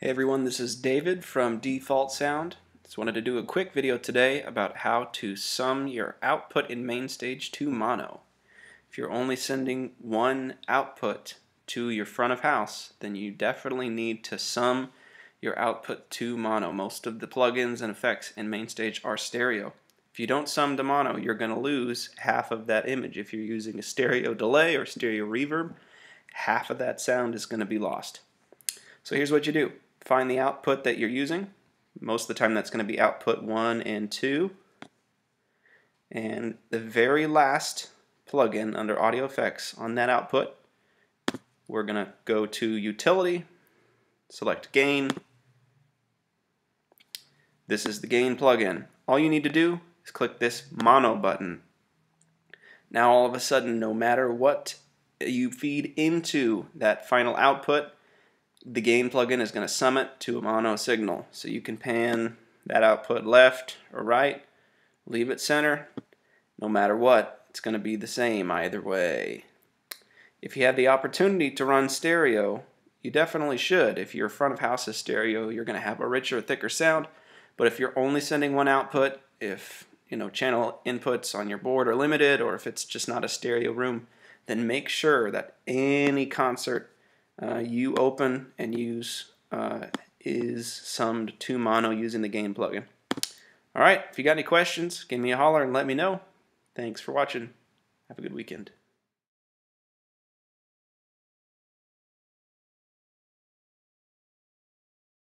Hey everyone, this is David from DPfalt Sound. Just wanted to do a quick video today about how to sum your output in MainStage to mono. If you're only sending one output to your front of house, then you definitely need to sum your output to mono. Most of the plugins and effects in MainStage are stereo. If you don't sum to mono, you're going to lose half of that image. If you're using a stereo delay or stereo reverb, half of that sound is going to be lost. So here's what you do find the output that you're using. Most of the time that's going to be output 1 and 2. And the very last plugin under audio effects on that output, we're going to go to utility, select gain. This is the gain plugin. All you need to do is click this mono button. Now all of a sudden, no matter what you feed into that final output, the gain plugin is going to sum it to a mono signal. So you can pan that output left or right, leave it center, no matter what, it's going to be the same either way. If you have the opportunity to run stereo, you definitely should. If your front of house is stereo, you're going to have a richer, thicker sound. But if you're only sending one output, if you know channel inputs on your board are limited, or if it's just not a stereo room, then make sure that any concert uh, you open and use uh, is summed to mono using the gain plugin. All right, if you got any questions, give me a holler and let me know. Thanks for watching. Have a good weekend.